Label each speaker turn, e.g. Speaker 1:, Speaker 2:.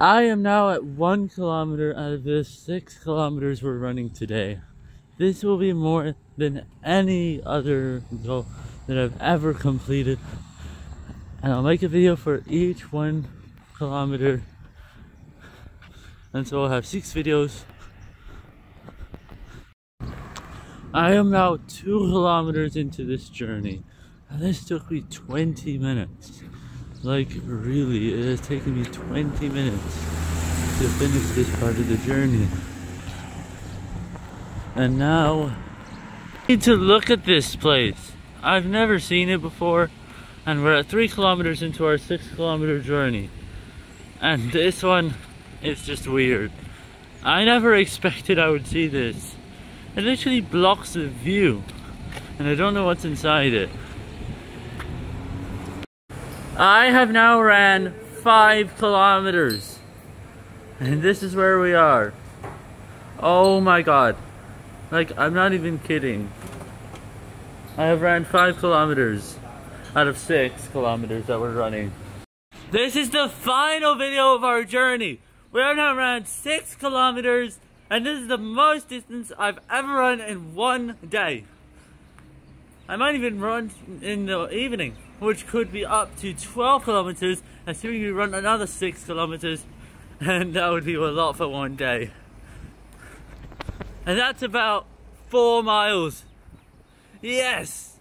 Speaker 1: I am now at one kilometer out of the six kilometers we're running today. This will be more than any other goal that I've ever completed. And I'll make a video for each one kilometer. And so I'll have six videos. I am now two kilometers into this journey. And this took me 20 minutes. Like, really, it has taken me 20 minutes to finish this part of the journey. And now, I need to look at this place. I've never seen it before, and we're at three kilometers into our six kilometer journey. And this one is just weird. I never expected I would see this. It literally blocks the view, and I don't know what's inside it. I have now ran five kilometers. And this is where we are. Oh my god. Like, I'm not even kidding. I have ran five kilometers out of six kilometers that we're running. This is the final video of our journey. We have now ran six kilometers and this is the most distance I've ever run in one day. I might even run in the evening which could be up to 12 kilometers, assuming we run another 6 kilometers, and that would be a lot for one day. And that's about 4 miles. Yes!